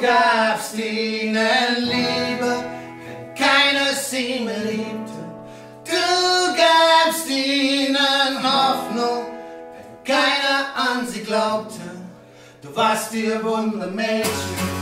gabst ihnen Liebe, wenn keiner sie mehr liebte. Du gabst ihnen Hoffnung, wenn keiner an sie glaubte. Du warst ihr wunder Mädchen.